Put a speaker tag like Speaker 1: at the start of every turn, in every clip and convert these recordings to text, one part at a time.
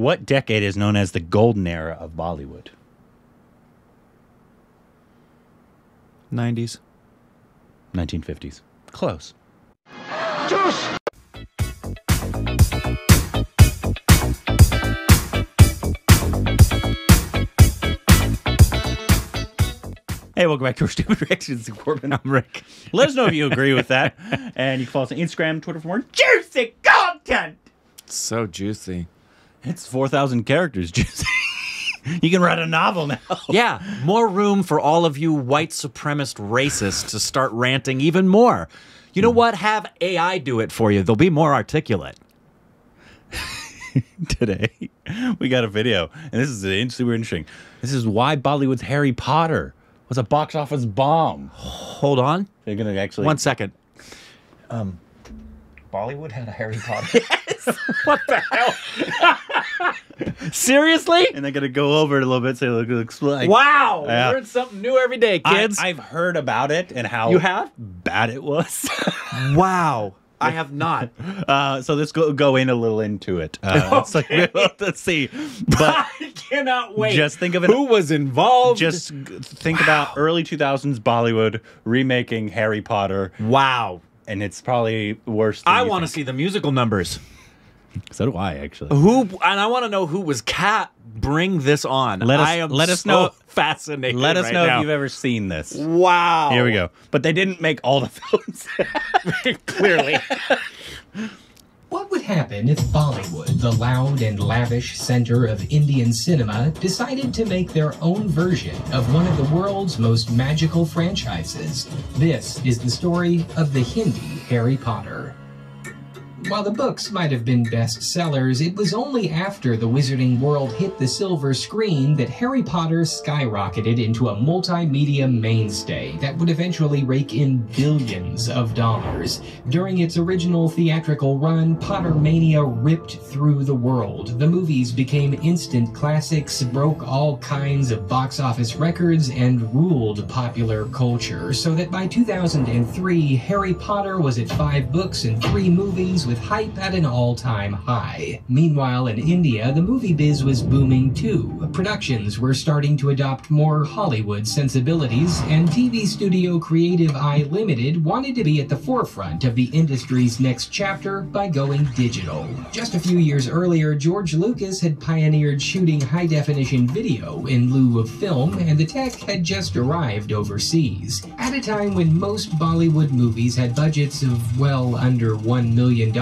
Speaker 1: What decade is known as the golden era of Bollywood?
Speaker 2: 90s.
Speaker 1: 1950s. Close. Juice! Hey, welcome back to our Stupid Reactions to Korbin. I'm Rick. Let us know if you agree with that. And you can follow us on Instagram, Twitter for more juicy content.
Speaker 2: So juicy.
Speaker 1: It's 4,000 characters, juicy. you can write a novel now.
Speaker 2: Yeah, more room for all of you white supremacist racists to start ranting even more. You know what? Have AI do it for you. They'll be more articulate.
Speaker 1: Today, we got a video, and this is super interesting. This is why Bollywood's Harry Potter was a box office bomb.
Speaker 2: Hold on.
Speaker 1: They're going to actually.
Speaker 2: One second.
Speaker 3: Um, Bollywood had a Harry Potter. yes.
Speaker 2: What the hell? Seriously?
Speaker 1: And they're going to go over it a little bit so it'll explain.
Speaker 2: Wow.
Speaker 1: Yeah.
Speaker 2: Learn something new every day, kids.
Speaker 1: I've heard about it and how
Speaker 2: You have?
Speaker 1: bad it was.
Speaker 2: wow. I have not.
Speaker 1: uh, so let's go go in a little into it. Uh, so let's see. But
Speaker 2: I cannot wait.
Speaker 1: just think of it.
Speaker 2: Who was involved?
Speaker 1: Just think about early 2000s Bollywood remaking Harry Potter,
Speaker 2: wow.
Speaker 1: and it's probably worse. Than
Speaker 2: I want to see the musical numbers.
Speaker 1: So do I actually.
Speaker 2: Who and I want to know who was cat bring this on.
Speaker 1: Let us-
Speaker 2: I am
Speaker 1: let us
Speaker 2: so
Speaker 1: know-
Speaker 2: fascinated.
Speaker 1: Let us
Speaker 2: right
Speaker 1: know
Speaker 2: now.
Speaker 1: if you've ever seen this.
Speaker 2: Wow.
Speaker 1: Here we go. But they didn't make all the films.
Speaker 2: Clearly.
Speaker 4: What would happen if Bollywood, the loud and lavish center of Indian cinema, decided to make their own version of one of the world's most magical franchises? This is the story of the Hindi Harry Potter. While the books might have been bestsellers, it was only after the Wizarding World hit the silver screen that Harry Potter skyrocketed into a multimedia mainstay that would eventually rake in billions of dollars. During its original theatrical run, Pottermania ripped through the world. The movies became instant classics, broke all kinds of box office records, and ruled popular culture, so that by 2003, Harry Potter was at five books and three movies with hype at an all-time high. Meanwhile, in India, the movie biz was booming too. Productions were starting to adopt more Hollywood sensibilities, and TV studio Creative Eye Limited wanted to be at the forefront of the industry's next chapter by going digital. Just a few years earlier, George Lucas had pioneered shooting high-definition video in lieu of film, and the tech had just arrived overseas. At a time when most Bollywood movies had budgets of well under $1 million,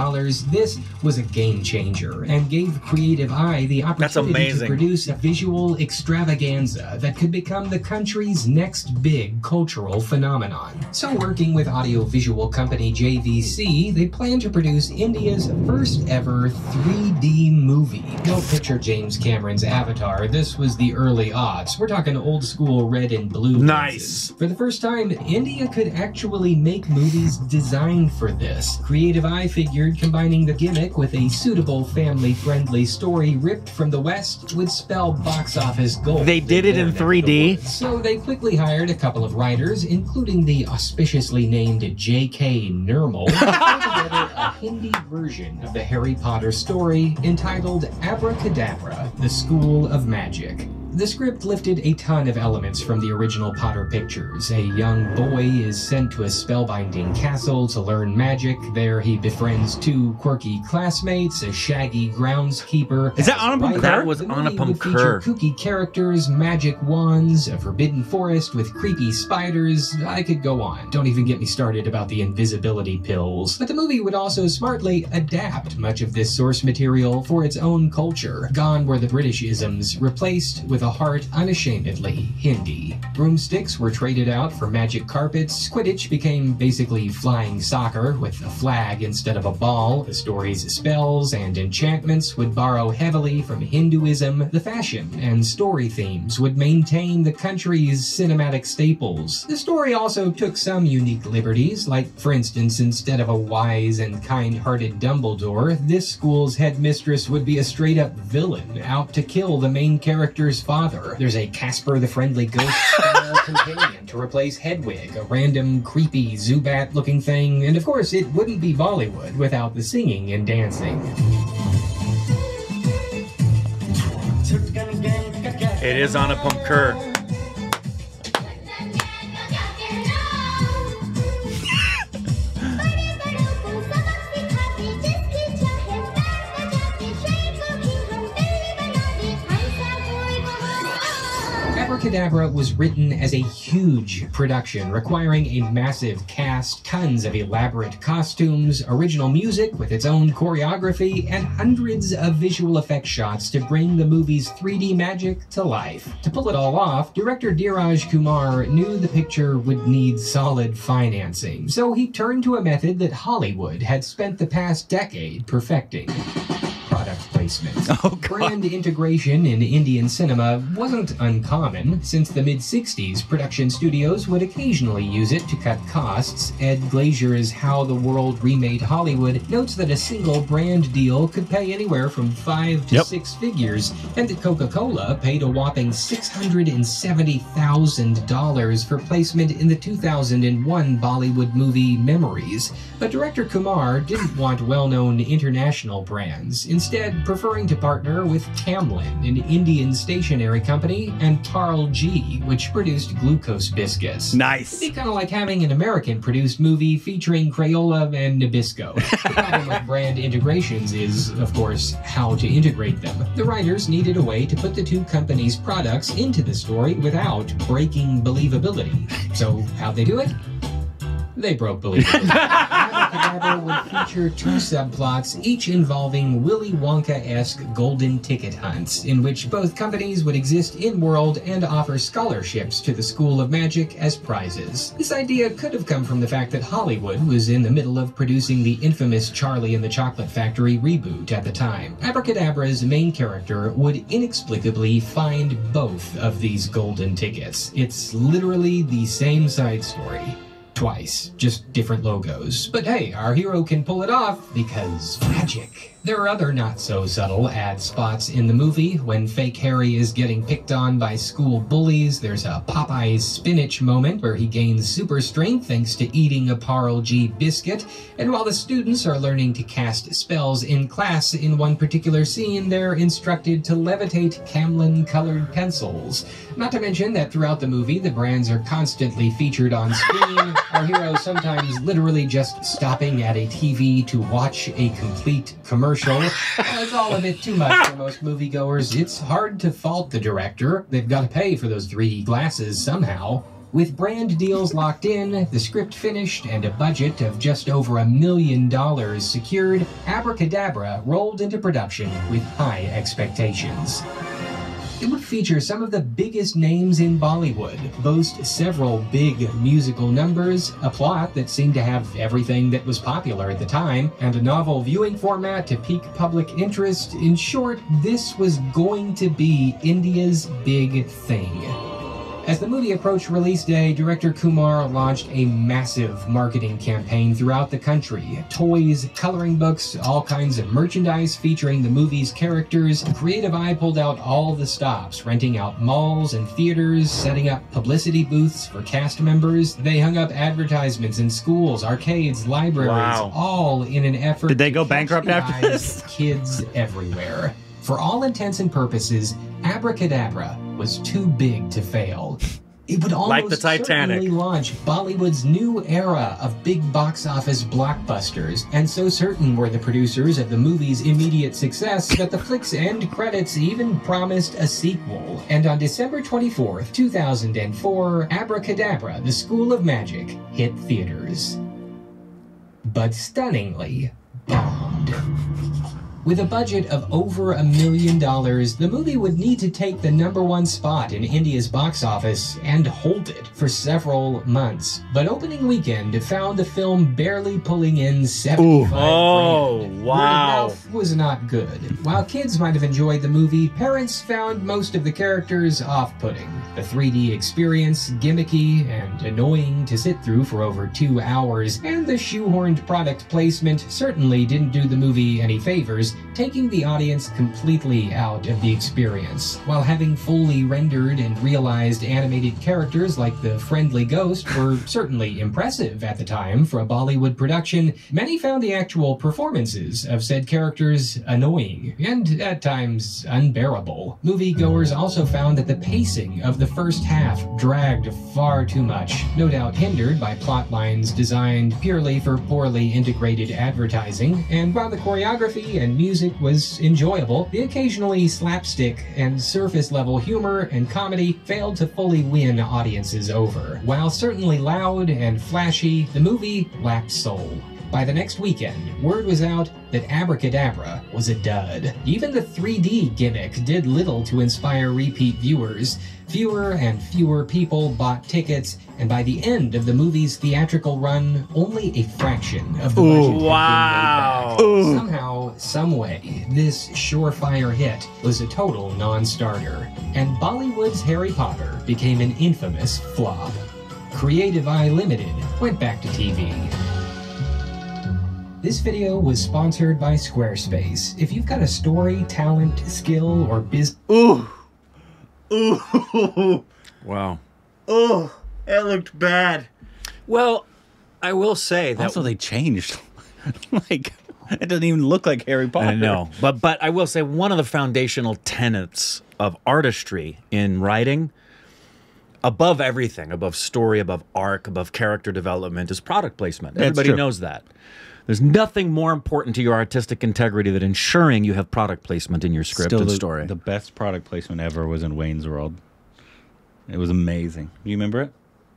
Speaker 4: this was a game changer and gave Creative Eye the opportunity to produce a visual extravaganza that could become the country's next big cultural phenomenon. So, working with audiovisual company JVC, they plan to produce India's first ever 3D movie. Don't picture James Cameron's Avatar. This was the early aughts. We're talking old school red and blue.
Speaker 2: Nice.
Speaker 4: lenses. For the first time, India could actually make movies designed for this. Creative Eye combining the gimmick with a suitable family friendly story ripped from the West would spell box office gold.
Speaker 2: They did it in
Speaker 4: their neck of the
Speaker 2: 3D?
Speaker 4: So they quickly hired a couple of writers, including the auspiciously named J.K. Nirmal, to put together a Hindi version of the Harry Potter story entitled Abracadabra, The School of Magic. The script lifted a ton of elements from the original Potter pictures. A young boy is sent to a spellbinding castle to learn magic. There he befriends two quirky classmates, a shaggy groundskeeper.
Speaker 1: Is that
Speaker 4: as
Speaker 1: Anupam
Speaker 4: writer.
Speaker 1: Kher?
Speaker 2: That was
Speaker 4: The
Speaker 2: Anupam
Speaker 4: would feature
Speaker 2: Kher.
Speaker 4: kooky characters, magic wands, a forbidden forest with creepy spiders. I could go on. Don't even get me started about the invisibility pills. But the movie would also smartly adapt much of this source material for its own culture. Gone were the British isms, replaced with a heart unashamedly Hindi. Broomsticks were traded out for magic carpets. Quidditch became basically flying soccer with a flag instead of a ball. The story's spells and enchantments would borrow heavily from Hinduism. The fashion and story themes would maintain the country's cinematic staples. The story also took some unique liberties, like, for instance, instead of a wise and kind hearted Dumbledore, this school's headmistress would be a straight up villain out to kill the main character's father. There's a Casper the Friendly Ghost companion to replace Hedwig, a random, creepy, Zubat looking thing, and of course, it wouldn't be Bollywood without the singing and dancing.
Speaker 2: It is Anupam Kher.
Speaker 4: Abracadabra was written as a huge production requiring a massive cast, tons of elaborate costumes, original music with its own choreography, and hundreds of visual effects shots to bring the movie's 3D magic to life. To pull it all off, director Dheeraj Kumar knew the picture would need solid financing, so he turned to a method that Hollywood had spent the past decade perfecting placement.
Speaker 1: Oh.
Speaker 4: Brand integration in Indian cinema wasn't uncommon. Since the mid 60s, production studios would occasionally use it to cut costs. Ed Glazier's How the World Remade Hollywood notes that a single brand deal could pay anywhere from five to
Speaker 1: Yep.
Speaker 4: six figures, and that Coca Cola paid a whopping $670,000 for placement in the 2001 Bollywood movie Memories. But director Kumar didn't want well known international brands, instead, preferring to partner with Camlin, an Indian stationery company, and Parle G, which produced glucose biscuits.
Speaker 1: Nice.
Speaker 4: It'd be kind of like having an American produced movie featuring Crayola and Nabisco. the problem with brand integrations is, of course, how to integrate them. The writers needed a way to put the two companies' products into the story without breaking believability. So, how'd they do it? They broke believability. Abracadabra would feature two subplots, each involving Willy Wonka-esque golden ticket hunts, in which both companies would exist in-world and offer scholarships to the School of Magic as prizes. This idea could have come from the fact that Hollywood was in the middle of producing the infamous Charlie and the Chocolate Factory reboot at the time. Abracadabra's main character would inexplicably find both of these golden tickets. It's literally the same side story twice, just different logos. But hey, our hero can pull it off because magic. There are other not so subtle ad spots in the movie. When fake Harry is getting picked on by school bullies, there's a Popeye's spinach moment where he gains super strength thanks to eating a Parle G biscuit. And while the students are learning to cast spells in class, in one particular scene, they're instructed to levitate Camlin colored pencils. Not to mention that throughout the movie, the brands are constantly featured on screen. Our hero sometimes literally just stopping at a TV to watch a complete commercial. It's all a bit too much for most moviegoers. It's hard to fault the director. They've got to pay for those 3D glasses somehow. With brand deals locked in, the script finished, and a budget of just over a million dollars secured, Abracadabra rolled into production with high expectations. It would feature some of the biggest names in Bollywood, boast several big musical numbers, a plot that seemed to have everything that was popular at the time, and a novel viewing format to pique public interest. In short, this was going to be India's big thing. As the movie approached release day, director Kumar launched a massive marketing campaign throughout the country. Toys, coloring books, all kinds of merchandise featuring the movie's characters. Creative Eye pulled out all the stops, renting out malls and theaters, setting up publicity booths for cast members. They hung up advertisements in schools, arcades, libraries,
Speaker 2: Wow.
Speaker 4: all in an effort
Speaker 1: Did they go
Speaker 4: catch
Speaker 1: bankrupt
Speaker 4: the
Speaker 1: after this?
Speaker 4: Kids everywhere. For all intents and purposes, Abracadabra was too big to fail. It would almost
Speaker 2: Like the Titanic.
Speaker 4: certainly launch Bollywood's new era of big box office blockbusters, and so certain were the producers of the movie's immediate success that the flick's end credits even promised a sequel. And on December 24th, 2004, Abracadabra, the School of Magic, hit theaters. But stunningly, bombed. With a budget of over a million dollars, the movie would need to take the number one spot in India's box office and hold it for several months. But opening weekend found the film barely pulling in 75
Speaker 2: Oh,
Speaker 4: grand. Word of
Speaker 2: wow.
Speaker 4: mouth was not good. While kids might have enjoyed the movie, parents found most of the characters off-putting. The 3D experience gimmicky and annoying to sit through for over two hours, and the shoehorned product placement certainly didn't do the movie any favors characters, taking the audience completely out of the experience. While having fully rendered and realized animated characters like the friendly ghost were certainly impressive at the time for a Bollywood production, many found the actual performances of said characters annoying and at times unbearable. Moviegoers mm. also found that the pacing of the first half dragged far too much, no doubt hindered by plot lines designed purely for poorly integrated advertising, and while the choreography and music was enjoyable, the occasionally slapstick and surface level humor and comedy failed to fully win audiences over. While certainly loud and flashy, the movie lacked soul. By the next weekend, word was out that Abracadabra was a dud. Even the 3D gimmick did little to inspire repeat viewers. Fewer and fewer people bought tickets, and by the end of the movie's theatrical run, only a fraction of the budget had been made
Speaker 2: wow.
Speaker 4: back. Somehow, someway, this surefire hit was a total non-starter, and Bollywood's Harry Potter became an infamous flop. Creative Eye Limited went back to TV. This video was sponsored by Squarespace. If you've got a story, talent, skill, or biz
Speaker 1: Ooh. Ooh.
Speaker 2: Wow.
Speaker 1: Oh, that looked bad.
Speaker 2: Well, I will say that
Speaker 1: Also, they changed. like, it doesn't even look like Harry Potter.
Speaker 2: I know, but but I will say one of the foundational tenets of artistry in writing, above everything, above story, above arc, above character development, is product placement. Everybody knows that. There's nothing more important to your artistic integrity than ensuring you have product placement in your script
Speaker 1: Still,
Speaker 2: and
Speaker 1: the,
Speaker 2: story.
Speaker 1: the best product placement ever was in Wayne's World. It was amazing. You remember it?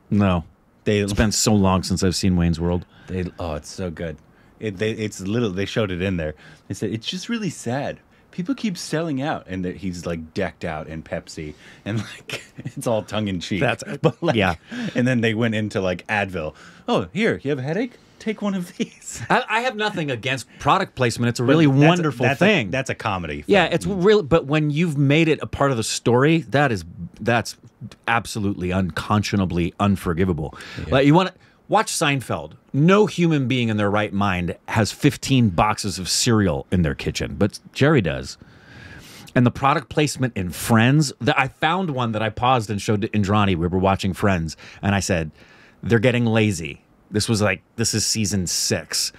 Speaker 2: no,
Speaker 1: They
Speaker 2: it's been so long since I've seen Wayne's World.
Speaker 1: They oh, it's so good. It they it's little. They showed it in there. They said it's just really sad. People keep selling out, and that he's like decked out in Pepsi, and like it's all tongue in cheek.
Speaker 2: That's-
Speaker 1: but like,
Speaker 2: yeah.
Speaker 1: And then they went into like Advil. Oh, here you have a headache. Take one of these.
Speaker 2: I, I have nothing against product placement. It's a really
Speaker 1: That's a-
Speaker 2: wonderful
Speaker 1: that's a-
Speaker 2: thing.
Speaker 1: that's a comedy.
Speaker 2: Yeah,
Speaker 1: film.
Speaker 2: it's real. But when you've made it a part of the story, that is that's absolutely unconscionably unforgivable. Like you want to watch Seinfeld. No human being in their right mind has 15 boxes of cereal in their kitchen, but Jerry does. And the product placement in Friends, that I found one that I paused and showed to Indrani. We were watching Friends, and I said, "They're getting lazy." This was like this is season six,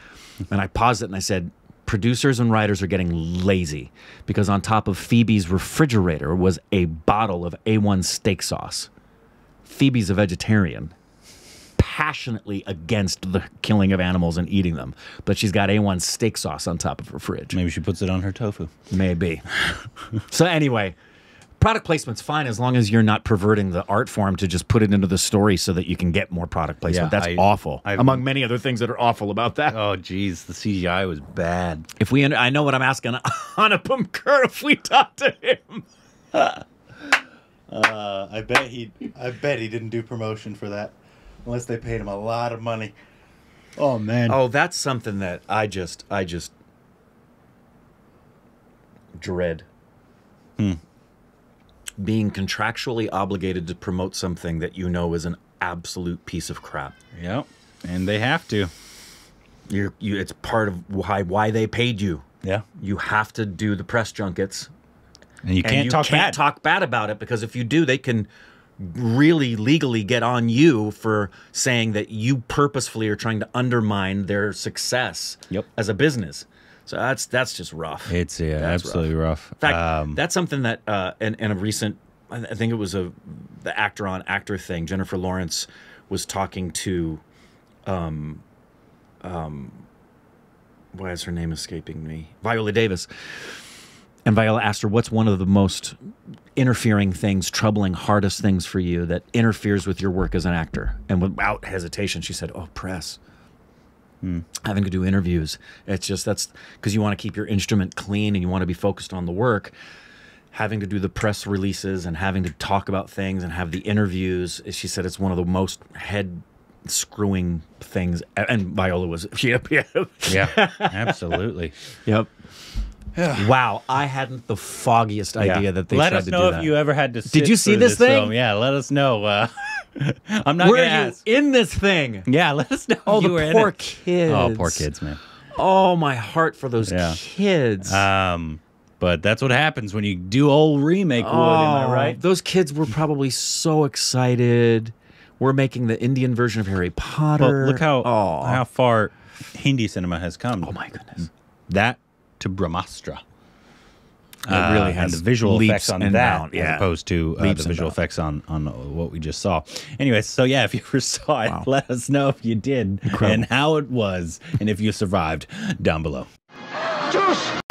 Speaker 2: and I paused it and I said, "Producers and writers are getting lazy because on top of Phoebe's refrigerator was a bottle of A1 steak sauce. Phoebe's a vegetarian." Passionately against the killing of animals and eating them, but she's got A1 steak sauce on top of her fridge.
Speaker 1: Maybe she puts it on her tofu.
Speaker 2: Maybe. so anyway, product placement's fine as long as you're not perverting the art form to just put it into the story so that you can get more product placement.
Speaker 1: Yeah,
Speaker 2: That's
Speaker 1: I-
Speaker 2: awful.
Speaker 1: I've-
Speaker 2: among many other things that are awful about that.
Speaker 1: Oh, geez, the CGI was bad.
Speaker 2: if we, I know what I'm asking Anupam Kher if we talk to him.
Speaker 5: Uh, I bet he. I bet he didn't do promotion for that, unless they paid him a lot of money.
Speaker 1: Oh man.
Speaker 2: Oh, that's something that I just, I just dread. Being contractually obligated to promote something that you know is an absolute piece of crap.
Speaker 1: Yep. And they have to.
Speaker 2: You're, you, it's part of why why they paid you.
Speaker 1: Yeah.
Speaker 2: You have to do the press junkets.
Speaker 1: And you can't
Speaker 2: you
Speaker 1: talk
Speaker 2: can't
Speaker 1: bad.
Speaker 2: talk bad about it because if you do, they can really legally get on you for saying that you purposefully are trying to undermine their success
Speaker 1: Yep.
Speaker 2: as a business. So that's that's just rough.
Speaker 1: It's yeah,
Speaker 2: That's
Speaker 1: absolutely rough.
Speaker 2: In fact,
Speaker 1: Um,
Speaker 2: that's something that uh, in, in a recent, I I think it was a the actor on actor thing. Jennifer Lawrence was talking to, um, um, why is her name escaping me? Viola Davis. And Viola asked her, "What's one of the most interfering things, troubling, hardest things for you that interferes with your work as an actor?" And without hesitation, she said, "Oh, press." Having to do interviews. It's just that's because you want to keep your instrument clean and you want to be focused on the work. Having to do the press releases and having to talk about things and have the interviews. She said it's one of the most head screwing things. And Viola was, yep, yep,
Speaker 1: yeah, absolutely.
Speaker 2: yep. Wow, I hadn't the foggiest idea that they
Speaker 1: let
Speaker 2: tried
Speaker 1: us
Speaker 2: to
Speaker 1: know
Speaker 2: do
Speaker 1: if you ever had to. Sit
Speaker 2: you see this thing?
Speaker 1: Film. Yeah, let us know. Uh, I'm not
Speaker 2: Were
Speaker 1: gonna
Speaker 2: you
Speaker 1: ask.
Speaker 2: in this thing?
Speaker 1: Yeah, let us know.
Speaker 2: Oh,
Speaker 1: you
Speaker 2: the poor kids.
Speaker 1: Oh, poor kids, man.
Speaker 2: Oh, my heart for those
Speaker 1: Yeah.
Speaker 2: kids.
Speaker 1: Um, but that's what happens when you do old remake wood. am I
Speaker 2: Oh,
Speaker 1: right?
Speaker 2: Those kids were probably so excited. We're making the Indian version of Harry Potter.
Speaker 1: Well, look how
Speaker 2: oh,
Speaker 1: how far Hindi cinema has come.
Speaker 2: oh my goodness.
Speaker 1: That to Brahmastra.
Speaker 2: It really
Speaker 1: Uh,
Speaker 2: has
Speaker 1: and the visual effects on
Speaker 2: and
Speaker 1: that
Speaker 2: bound,
Speaker 1: as opposed to uh, the visual effects on on what we just saw. Anyway, so yeah, if you ever saw it,
Speaker 2: Wow.
Speaker 1: let us know if you did
Speaker 2: Incredible.
Speaker 1: and how it was, and if you survived down below.
Speaker 6: Juice!